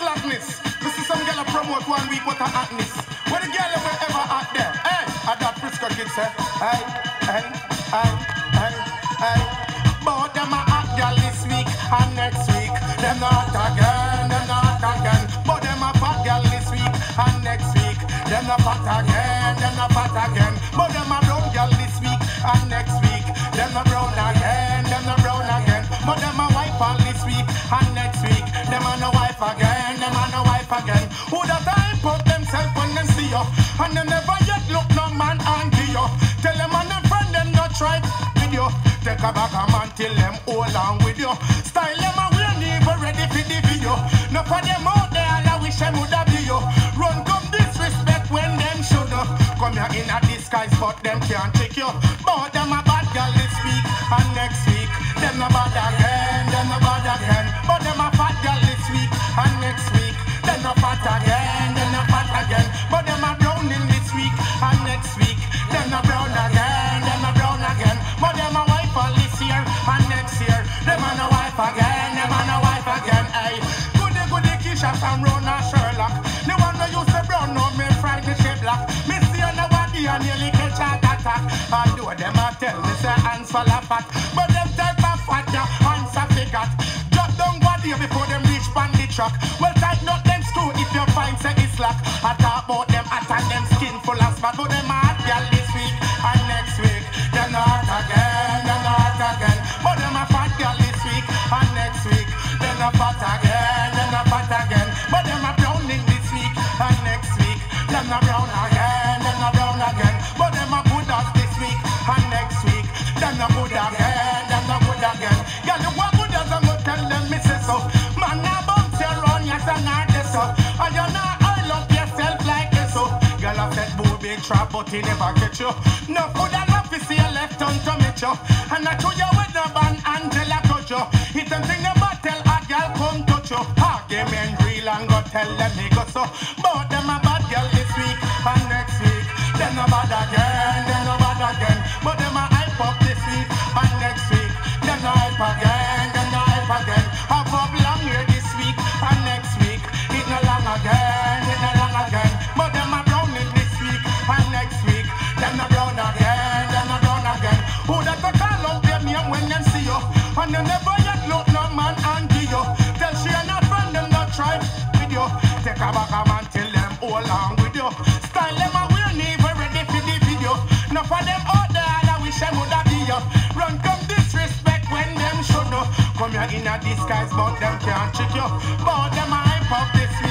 slackness. This is some girl promote one week what a hotness. Where the girl ever ever out there? Hey, I got Frisco kids say, hey, hey, hey, hey, hey. But them a hot girl this week and next week. Them not again, them not again. But them a fat girl this week and next week. Them not fat again, them not fat again. But them a brown girl this week and next week. Them not brown again, again. Who that time put themselves when them see you, and them never yet look no man angry you. Tell them and them friend them not try with you. Take a back a man till them hold on with you. Style them a we ain't even ready for the video. No for them out there, I wish them woulda be you. Run come disrespect when them should Come here in a disguise, but them can't take you. But them a bad girl this week and next week. Them no bad Keisha from Rona Sherlock. The one who used to brown now me fried the shape black. Me see on the body and nearly catch a attack. Although them a tell me say hands full of fat, but them type of fat ya hands a figure. Drop down body before them reach pan the truck. Well tighten up them screw if you find say it's slack. I talk about them attack them skin full of spot, but them a big trap, but he never get you. No food and love see you left on to meet you. And I show you with the band Angela touch you. It them thing about tell a girl come touch you. Ha, give me real and go tell them he go so. But them a bad girl this week and next week. Them no bad again, them no bad again. But them a hype up this week and next week. Them no hype again, with. Style them a we ain't even ready for the video. No for them out there, I wish them woulda be you. Run come disrespect when them should know. Come here in a disguise, but them can't trick you. But them hype up this week